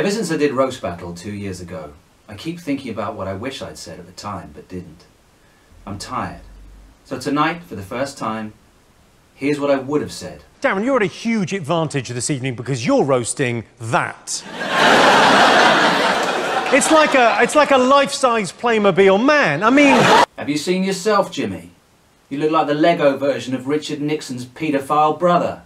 Ever since I did Roast Battle two years ago, I keep thinking about what I wish I'd said at the time, but didn't. I'm tired. So tonight, for the first time, here's what I would have said. Darren, you're at a huge advantage this evening because you're roasting that. it's like a it's like a life-size Playmobil man. I mean, Have you seen yourself, Jimmy? You look like the Lego version of Richard Nixon's paedophile brother.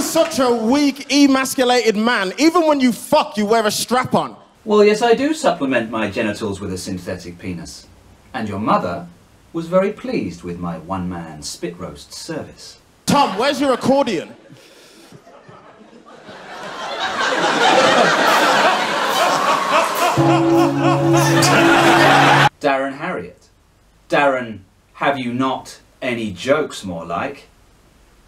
Such a weak, emasculated man. Even when you fuck, you wear a strap on. Well, yes, I do supplement my genitals with a synthetic penis. And your mother was very pleased with my one-man spit roast service. Tom, where's your accordion? Darren Harriott. Darren, have you not any jokes more like?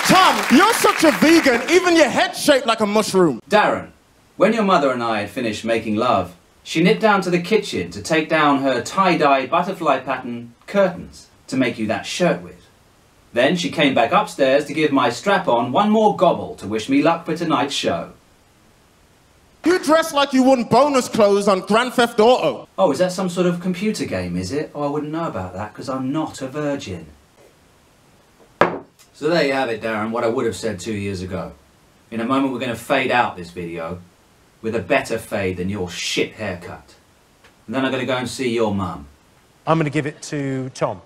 Tom, you're such a vegan, even your head's shaped like a mushroom. Darren, when your mother and I had finished making love, she nipped down to the kitchen to take down her tie-dye butterfly pattern curtains to make you that shirt with. Then she came back upstairs to give my strap-on one more gobble to wish me luck for tonight's show. You dress like you won bonus clothes on Grand Theft Auto. Oh, is that some sort of computer game, is it? Oh, I wouldn't know about that because I'm not a virgin. So there you have it, Darren, what I would have said two years ago. In a moment, we're going to fade out this video with a better fade than your shit haircut. And then I'm going to go and see your mum. I'm going to give it to Tom.